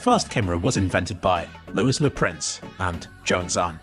first camera was invented by Louis Le Prince and Joan Zan.